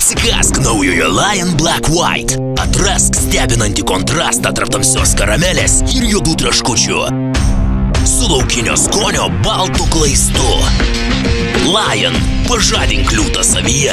Atsikask naujojo Lion Black White. Atrask stebinantį kontrastą tarp tamsios karamelės ir juodų traškučių. Su laukinio skonio baltų klaistu. Lion, pažadink liūtą savyje.